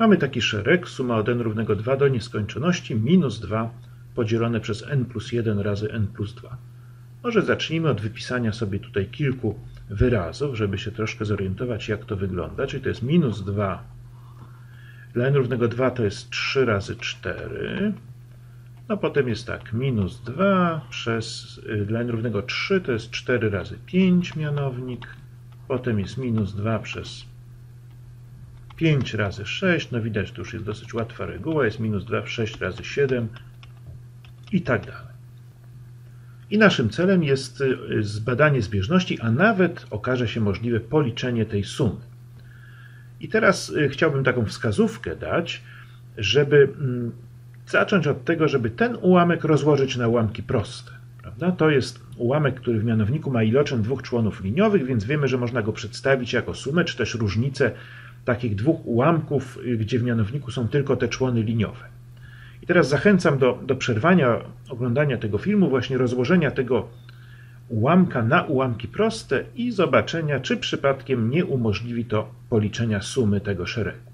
Mamy taki szereg, suma od n równego 2 do nieskończoności, minus 2 podzielone przez n plus 1 razy n plus 2. Może zacznijmy od wypisania sobie tutaj kilku wyrazów, żeby się troszkę zorientować, jak to wygląda. Czyli to jest minus 2. Dla n równego 2 to jest 3 razy 4. No potem jest tak, minus 2 przez, y, dla n równego 3 to jest 4 razy 5 mianownik. Potem jest minus 2 przez 5 razy 6. No widać, to już jest dosyć łatwa reguła. Jest minus 2 w 6 razy 7 i tak dalej. I naszym celem jest y, zbadanie zbieżności, a nawet okaże się możliwe policzenie tej sumy. I teraz y, chciałbym taką wskazówkę dać, żeby mm, zacząć od tego, żeby ten ułamek rozłożyć na ułamki proste. Prawda? To jest ułamek, który w mianowniku ma iloczyn dwóch członów liniowych, więc wiemy, że można go przedstawić jako sumę, czy też różnicę takich dwóch ułamków, y, gdzie w mianowniku są tylko te człony liniowe. I teraz zachęcam do, do przerwania oglądania tego filmu, właśnie rozłożenia tego ułamka na ułamki proste i zobaczenia, czy przypadkiem nie umożliwi to policzenia sumy tego szeregu.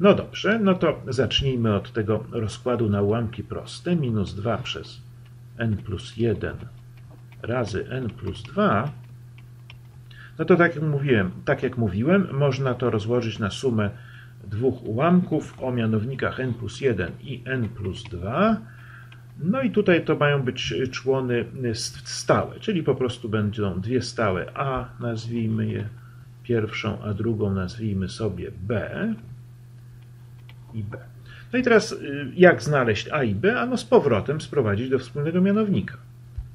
No dobrze, no to zacznijmy od tego rozkładu na ułamki proste. Minus 2 przez n plus 1 razy n plus 2. No to tak jak mówiłem, tak jak mówiłem, można to rozłożyć na sumę dwóch ułamków o mianownikach n plus 1 i n plus 2. No i tutaj to mają być człony stałe, czyli po prostu będą dwie stałe a, nazwijmy je pierwszą, a drugą nazwijmy sobie b i b. No i teraz y, jak znaleźć a i b? Ano z powrotem sprowadzić do wspólnego mianownika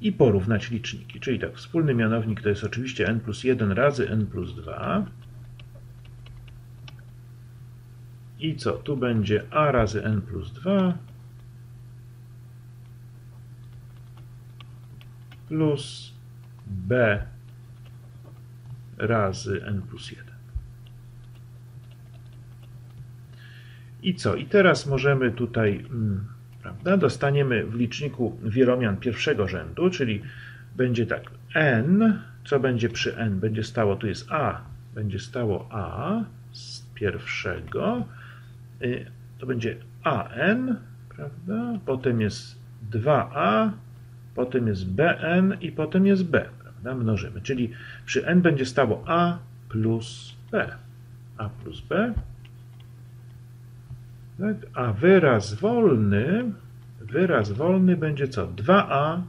i porównać liczniki. Czyli tak, wspólny mianownik to jest oczywiście n plus 1 razy n plus 2 I co? Tu będzie a razy n plus 2 plus b razy n plus 1. I co? I teraz możemy tutaj, mm, prawda, dostaniemy w liczniku wielomian pierwszego rzędu, czyli będzie tak n, co będzie przy n? Będzie stało, tu jest a, będzie stało a z pierwszego, Y, to będzie AN, prawda? Potem jest 2A, potem jest BN i potem jest B, prawda? Mnożymy. Czyli przy N będzie stało A plus B. A plus B. Tak? A wyraz wolny, wyraz wolny będzie co? 2A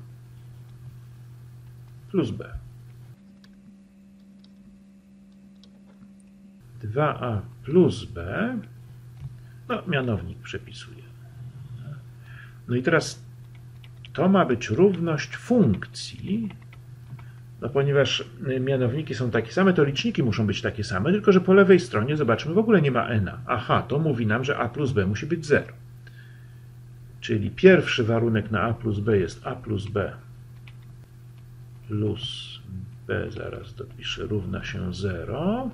plus B. 2A plus B no, mianownik przepisuje. No i teraz to ma być równość funkcji, no ponieważ mianowniki są takie same, to liczniki muszą być takie same, tylko że po lewej stronie, zobaczmy, w ogóle nie ma n. Aha, to mówi nam, że a plus b musi być 0. Czyli pierwszy warunek na a plus b jest a plus b plus b, zaraz dopiszę, równa się 0.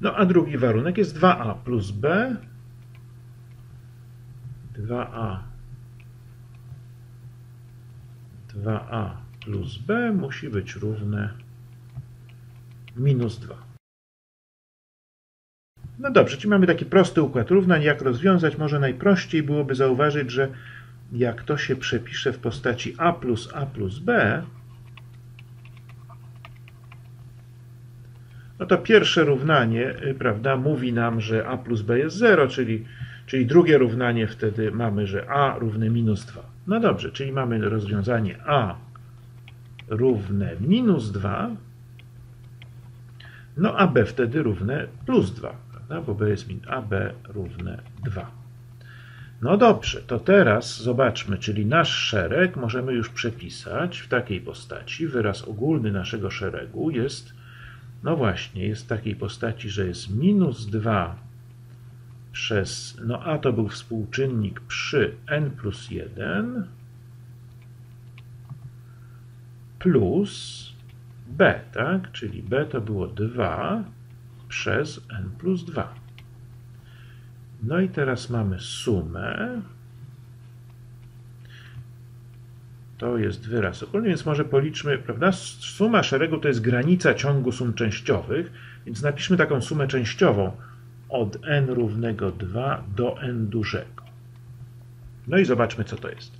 No a drugi warunek jest 2a plus b. 2a 2a plus b musi być równe minus 2. No dobrze, czyli mamy taki prosty układ równań. Jak rozwiązać? Może najprościej byłoby zauważyć, że jak to się przepisze w postaci a plus a plus b, no to pierwsze równanie y, prawda, mówi nam, że a plus b jest 0, czyli, czyli drugie równanie wtedy mamy, że a równe minus 2. No dobrze, czyli mamy rozwiązanie a równe minus 2, no a b wtedy równe plus 2, prawda, bo b jest min, a b równe 2. No dobrze, to teraz zobaczmy, czyli nasz szereg możemy już przepisać w takiej postaci. Wyraz ogólny naszego szeregu jest no właśnie, jest w takiej postaci, że jest minus 2 przez, no a to był współczynnik przy n plus 1 plus b, tak? Czyli b to było 2 przez n plus 2. No i teraz mamy sumę To jest wyraz ogólny, więc może policzmy, prawda? Suma szeregu to jest granica ciągu sum częściowych, więc napiszmy taką sumę częściową od n równego 2 do n dużego. No i zobaczmy, co to jest.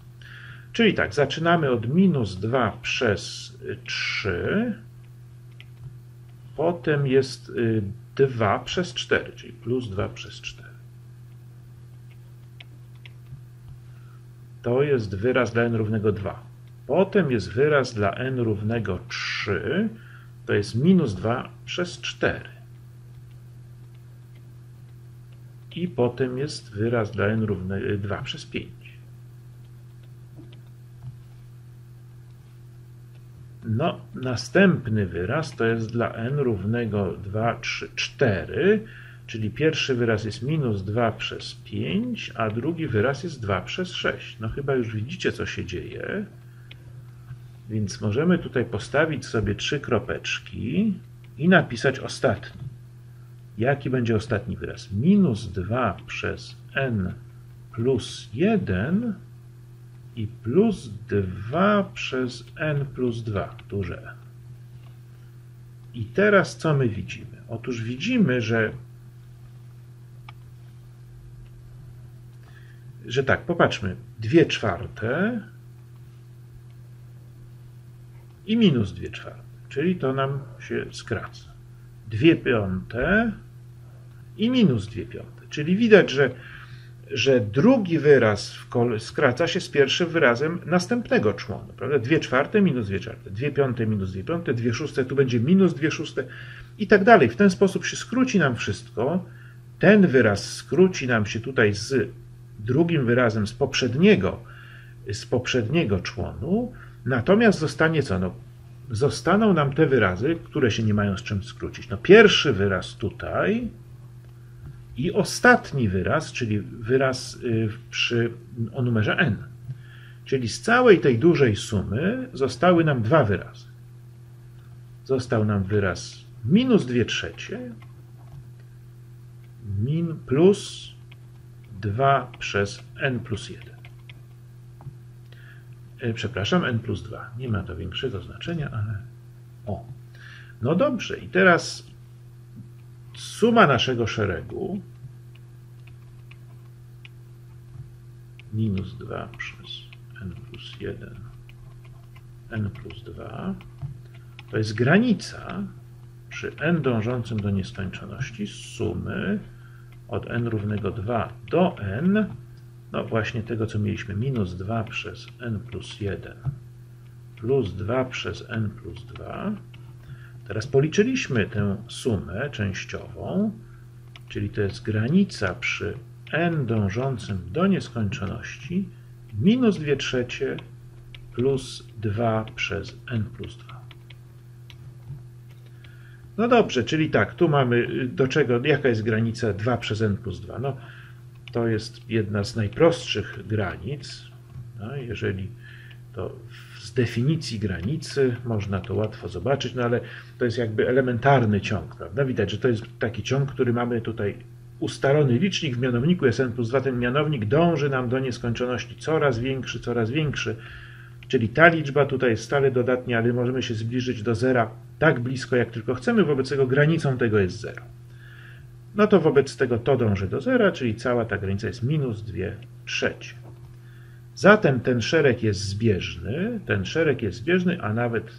Czyli tak, zaczynamy od minus 2 przez 3, potem jest 2 y, przez 4, czyli plus 2 przez 4. To jest wyraz dla n równego 2. Potem jest wyraz dla n równego 3, to jest minus 2 przez 4. I potem jest wyraz dla n równy 2 przez 5. No, następny wyraz to jest dla n równego 2, 3, 4, czyli pierwszy wyraz jest minus 2 przez 5, a drugi wyraz jest 2 przez 6. No chyba już widzicie, co się dzieje. Więc możemy tutaj postawić sobie trzy kropeczki i napisać ostatni. Jaki będzie ostatni wyraz? Minus 2 przez n plus 1 i plus 2 przez n plus 2, duże N. I teraz co my widzimy? Otóż widzimy, że że tak, popatrzmy, 2 czwarte i minus 2 czwarte, czyli to nam się skraca. 2 piąte i minus 2 piąte, czyli widać, że że drugi wyraz skraca się z pierwszym wyrazem następnego członu. Prawda? 2 czwarte minus 2 czwarte, 2 piąte minus 2 piąte, 2 szóste, tu będzie minus 2 szóste i tak dalej. W ten sposób się skróci nam wszystko. Ten wyraz skróci nam się tutaj z drugim wyrazem z poprzedniego, z poprzedniego członu, natomiast zostanie co? No, zostaną nam te wyrazy, które się nie mają z czym skrócić. No, pierwszy wyraz tutaj, i ostatni wyraz, czyli wyraz y, przy, o numerze n. Czyli z całej tej dużej sumy zostały nam dwa wyrazy. Został nam wyraz minus 2 trzecie min plus 2 przez n plus 1. Y, przepraszam, n plus 2. Nie ma to większego znaczenia, ale o. No dobrze, i teraz suma naszego szeregu minus 2 przez n plus 1 n plus 2 to jest granica przy n dążącym do nieskończoności sumy od n równego 2 do n no właśnie tego co mieliśmy minus 2 przez n plus 1 plus 2 przez n plus 2 Teraz policzyliśmy tę sumę częściową, czyli to jest granica przy n dążącym do nieskończoności minus 2 trzecie plus 2 przez n plus 2. No dobrze, czyli tak, tu mamy do czego, jaka jest granica 2 przez n plus 2? No, to jest jedna z najprostszych granic. No, jeżeli to z definicji granicy można to łatwo zobaczyć, no ale to jest jakby elementarny ciąg, prawda? Widać, że to jest taki ciąg, który mamy tutaj ustalony licznik w mianowniku jest n plus 2, ten mianownik dąży nam do nieskończoności coraz większy, coraz większy, czyli ta liczba tutaj jest stale dodatnia, ale możemy się zbliżyć do zera tak blisko, jak tylko chcemy, wobec tego granicą tego jest 0. No to wobec tego to dąży do zera, czyli cała ta granica jest minus 2 trzecie. Zatem ten szereg jest zbieżny, ten szereg jest zbieżny, a nawet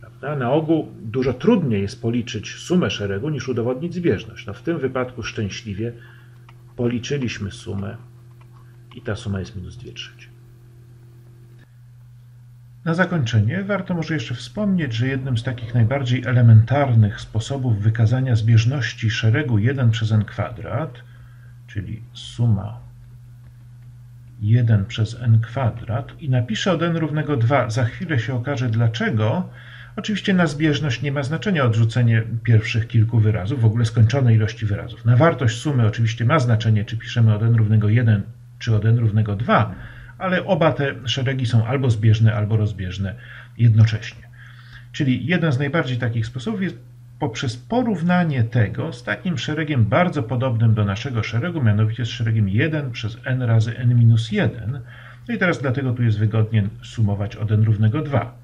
prawda, na ogół dużo trudniej jest policzyć sumę szeregu niż udowodnić zbieżność. No w tym wypadku szczęśliwie policzyliśmy sumę i ta suma jest minus 2 trzecie. Na zakończenie warto może jeszcze wspomnieć, że jednym z takich najbardziej elementarnych sposobów wykazania zbieżności szeregu 1 przez n kwadrat, czyli suma 1 przez n kwadrat i napiszę od n równego 2. Za chwilę się okaże dlaczego. Oczywiście na zbieżność nie ma znaczenia odrzucenie pierwszych kilku wyrazów, w ogóle skończonej ilości wyrazów. Na wartość sumy oczywiście ma znaczenie, czy piszemy od n równego 1, czy od n równego 2, ale oba te szeregi są albo zbieżne, albo rozbieżne jednocześnie. Czyli jeden z najbardziej takich sposobów jest poprzez porównanie tego z takim szeregiem bardzo podobnym do naszego szeregu, mianowicie z szeregiem 1 przez n razy n minus 1. No i teraz dlatego tu jest wygodnie sumować od n równego 2.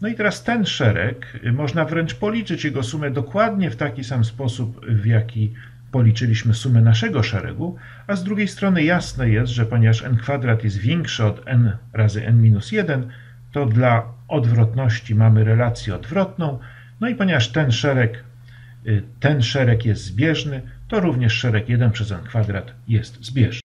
No i teraz ten szereg, można wręcz policzyć jego sumę dokładnie w taki sam sposób, w jaki policzyliśmy sumę naszego szeregu, a z drugiej strony jasne jest, że ponieważ n kwadrat jest większy od n razy n minus 1, to dla odwrotności mamy relację odwrotną, no i ponieważ ten szereg, y, ten szereg jest zbieżny, to również szereg 1 przez n kwadrat jest zbieżny.